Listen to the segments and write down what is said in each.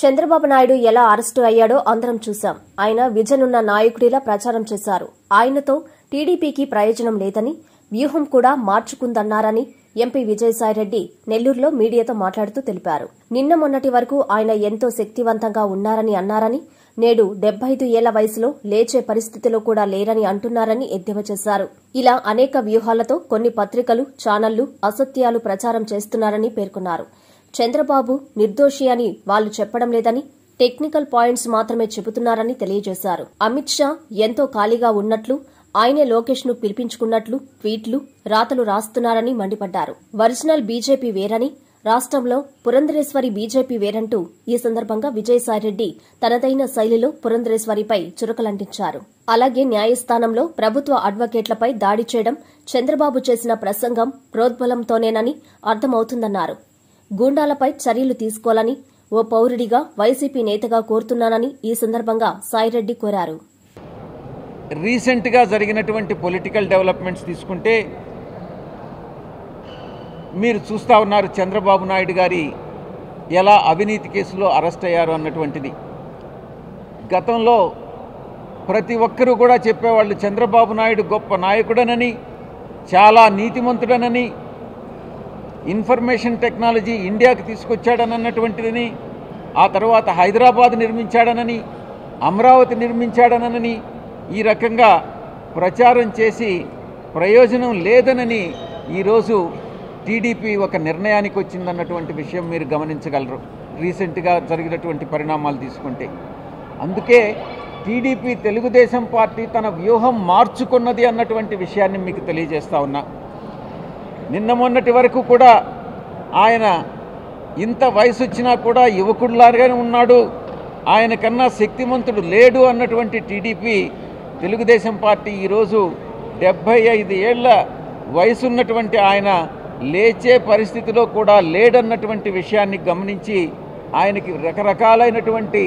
చంద్రబాబు నాయుడు ఎలా అరెస్టు అయ్యాడో అందరం చూశాం. ఆయన విజన్ ఉన్న నాయకుడిలా ప్రచారం చేశారు. ఆయనతో టీడీపీకి ప్రయోజనం లేదని వ్యూహం కూడా మార్చుకుందన్నారని ఎంపీ విజయసాయిరెడ్డి నెల్లూరులో మీడియాతో మాట్లాడుతూ తెలిపారు. నిన్న మొన్నటి వరకు ఆయన ఎంతో శక్తివంతంగా ఉన్నారని అన్నారని నేడు డెబ్బై ఐదు ఏళ్ళ వయసులో లేచే పరిస్థితిలో కూడా లేరని అంటున్నారని ఎద్దేవా చేశారు. ఇలా అనేక వ్యూహాలతో కొన్ని పత్రికలు ఛానళ్ళు అసత్యాలు ప్రచారం చేస్తున్నారని పేర్కొన్నారు. చంద్రబాబు నిర్దోషి అని వాళ్ళు చెప్పడం లేదని టెక్నికల్ పాయింట్స్ మాత్రమే చెబుతున్నారని తెలియజేశారు. అమిత్ షా ఎంతో ఖాళీగా ఉన్నట్లు ఆయనే లోకేష్ను పిలిపించుకున్నట్లు ట్వీట్లు రాతలు రాస్తున్నారని మండిపడ్డారు. ఒరిజినల్ బీజేపీ వేరని రాష్ట్రంలో పురంధరేశ్వరి బీజేపీ వేరంటూ ఈ సందర్భంగా విజయసాయిరెడ్డి తనదైన శైలిలో పురంధరేశ్వరిపై చురకలంటించారు. అలాగే న్యాయస్థానంలో ప్రభుత్వ అడ్వకేట్లపై దాడి చేయడం చంద్రబాబు చేసిన ప్రసంగం ప్రోద్బలంతోనేనని అర్థమవుతుందన్నారు. గూండాలపై చర్యలు తీసుకోవాలని ఓ పౌరుడిగా వైసీపీ నేతగా కోరుతున్నానని ఈ సందర్భంగా సాయిరెడ్డి కోరారు. రీసెంట్గా జరిగినటువంటి పొలిటికల్ డెవలప్మెంట్స్ తీసుకుంటే మీరు చూస్తూ ఉన్నారు చంద్రబాబు నాయుడు గారి ఎలా అవినీతి కేసులో అరెస్ట్ అయ్యారు అన్నటువంటిది. గతంలో ప్రతి ఒక్కరూ కూడా చెప్పేవాళ్ళు చంద్రబాబు నాయుడు గొప్ప నాయకుడనని చాలా నీతిమంతుడనని ఇన్ఫర్మేషన్ టెక్నాలజీ ఇండియాకి తీసుకొచ్చాడనన్నటువంటిదని ఆ తర్వాత హైదరాబాద్ నిర్మించాడనని అమరావతి నిర్మించాడనని ఈ రకంగా ప్రచారం చేసి ప్రయోజనం లేదనని ఈరోజు టీడీపీ ఒక నిర్ణయానికి వచ్చిందన్నటువంటి విషయం మీరు గమనించగలరు. రీసెంట్గా జరిగినటువంటి పరిణామాలు తీసుకుంటే. అందుకే టీడీపీ తెలుగుదేశం పార్టీ తన వ్యూహం మార్చుకున్నది అన్నటువంటి విషయాన్ని మీకు తెలియజేస్తా ఉన్నా. నిన్న మొన్నటి వరకు కూడా ఆయన ఇంత వయసు వచ్చినా కూడా యువకుడిలాగానే ఉన్నాడు. ఆయన కన్నా శక్తిమంతుడు లేడు అన్నటువంటి టీడీపీ తెలుగుదేశం పార్టీ ఈరోజు డెబ్భై ఐదు ఏళ్ళ వయసున్నటువంటి ఆయన లేచే పరిస్థితిలో కూడా లేడన్నటువంటి విషయాన్ని గమనించి ఆయనకి రకరకాలైనటువంటి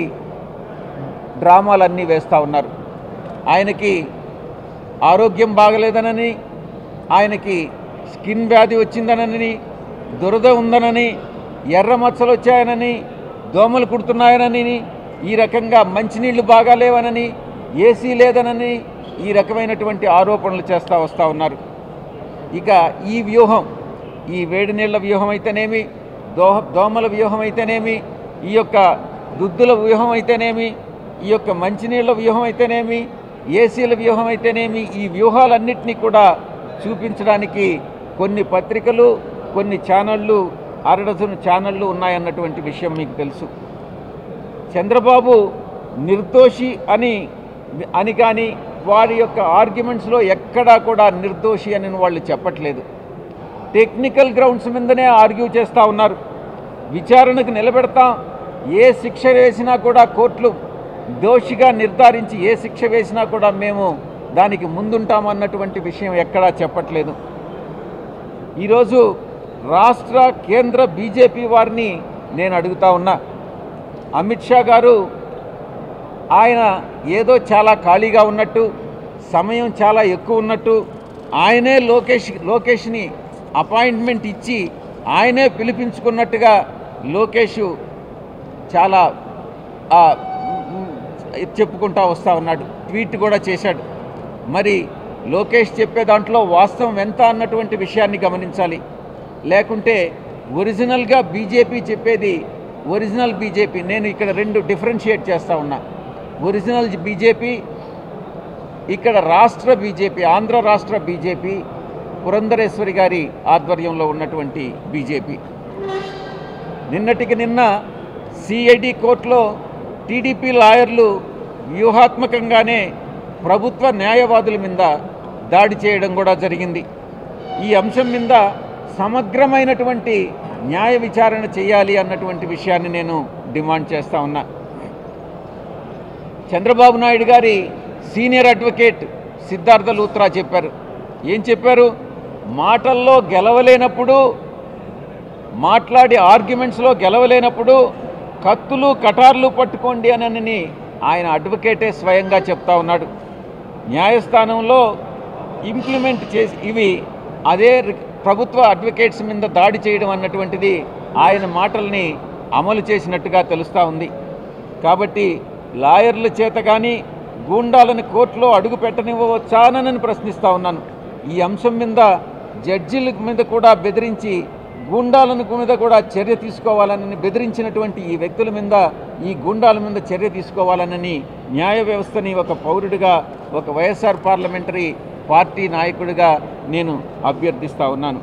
డ్రామాలన్నీ వేస్తూ ఉన్నారు. ఆయనకి ఆరోగ్యం బాగలేదనని ఆయనకి స్కిన్ వ్యాధి వచ్చిందనని దురద ఉందనని ఎర్ర మచ్చలు వచ్చాయనని దోమలు కుడుతున్నాయనని ఈ రకంగా మంచినీళ్ళు బాగాలేవనని ఏసీ లేదనని ఈ రకమైనటువంటి ఆరోపణలు చేస్తూ వస్తూ ఉన్నారు. ఇక ఈ వ్యూహం ఈ వేడి నీళ్ళ వ్యూహం అయితేనేమి దోహ దోమల వ్యూహం అయితేనేమి ఈ యొక్క దుద్దుల వ్యూహం అయితేనేమి ఈ యొక్క మంచినీళ్ళ వ్యూహం అయితేనేమి ఏసీల వ్యూహం అయితేనేమి ఈ వ్యూహాలన్నింటినీ కూడా చూపించడానికి కొన్ని పత్రికలు కొన్ని ఛానళ్ళు అరడజను ఛానళ్ళు ఉన్నాయన్నటువంటి విషయం మీకు తెలుసు. చంద్రబాబు నిర్దోషి అని అని కానీ వారి యొక్క ఆర్గ్యుమెంట్స్లో ఎక్కడా కూడా నిర్దోషి అని వాళ్ళు చెప్పట్లేదు. టెక్నికల్ గ్రౌండ్స్ మీదనే ఆర్గ్యూ చేస్తూ ఉన్నారు. విచారణకు నిలబెడతాం. ఏ శిక్ష వేసినా కూడా కోర్టులు దోషిగా నిర్ధారించి ఏ శిక్ష వేసినా కూడా మేము దానికి ముందుంటామన్నటువంటి విషయం ఎక్కడా చెప్పట్లేదు. ఈరోజు రాష్ట్ర కేంద్ర బీజేపీ వారిని నేను అడుగుతా ఉన్నా. అమిత్ షా గారు ఆయన ఏదో చాలా ఖాళీగా ఉన్నట్టు సమయం చాలా ఎక్కువ ఉన్నట్టు ఆయనే లోకేష్ లోకేష్ని అపాయింట్మెంట్ ఇచ్చి ఆయనే పిలిపించుకున్నట్టుగా లోకేష్ చాలా చెప్పుకుంటా వస్తూ ఉన్నాడు ట్వీట్ కూడా చేశాడు. మరి లోకేష్ చెప్పే దాంట్లో వాస్తవం ఎంత అన్నటువంటి విషయాన్ని గమనించాలి. లేకుంటే ఒరిజినల్గా బీజేపీ చెప్పేది ఒరిజినల్ బీజేపీ. నేను ఇక్కడ రెండు డిఫరెన్షియేట్ చేస్తూ ఉన్నా. ఒరిజినల్ బీజేపీ ఇక్కడ రాష్ట్ర బీజేపీ ఆంధ్ర రాష్ట్ర బీజేపీ పురంధరేశ్వరి గారి ఆధ్వర్యంలో ఉన్నటువంటి బీజేపీ. నిన్నటికి నిన్న సిఐడి కోర్టులో టీడీపీ లాయర్లు వ్యూహాత్మకంగానే ప్రభుత్వ న్యాయవాదుల మీద దాడి చేయడం కూడా జరిగింది. ఈ అంశం మీద సమగ్రమైనటువంటి న్యాయ విచారణ చేయాలి అన్నటువంటి విషయాన్ని నేను డిమాండ్ చేస్తా ఉన్నా. చంద్రబాబు నాయుడు గారి సీనియర్ అడ్వకేట్ సిద్ధార్థ లూత్రా చెప్పారు. ఏం చెప్పారు? మాటల్లో గెలవలేనప్పుడు మాట్లాడి ఆర్గ్యుమెంట్స్లో గెలవలేనప్పుడు కత్తులు కటార్లు పట్టుకోండి అనని ఆయన అడ్వకేటే స్వయంగా చెప్తా ఉన్నాడు. న్యాయస్థానంలో ఇంప్లిమెంట్ చేసి ఇవి అదే రి- ప్రభుత్వ అడ్వకేట్స్ మీద దాడి చేయడం అన్నటువంటిది ఆయన మాటల్ని అమలు చేసినట్టుగా తెలుస్తూ ఉంది. కాబట్టి లాయర్ల చేత కానీ గూండాలను కోర్టులో అడుగు పెట్టనివ్వచ్చానని ప్రశ్నిస్తూ ఉన్నాను. ఈ అంశం మీద జడ్జిల మీద కూడా బెదిరించి గూండాలను మీద కూడా చర్య తీసుకోవాలని బెదిరించినటువంటి ఈ వ్యక్తుల మీద ఈ గూండాల మీద చర్య తీసుకోవాలనని న్యాయ వ్యవస్థని ఒక పౌరుడిగా ఒక వైఎస్ఆర్ పార్లమెంటరీ పార్టీ నాయకుడిగా నేను అభ్యర్థిస్తూ ఉన్నాను.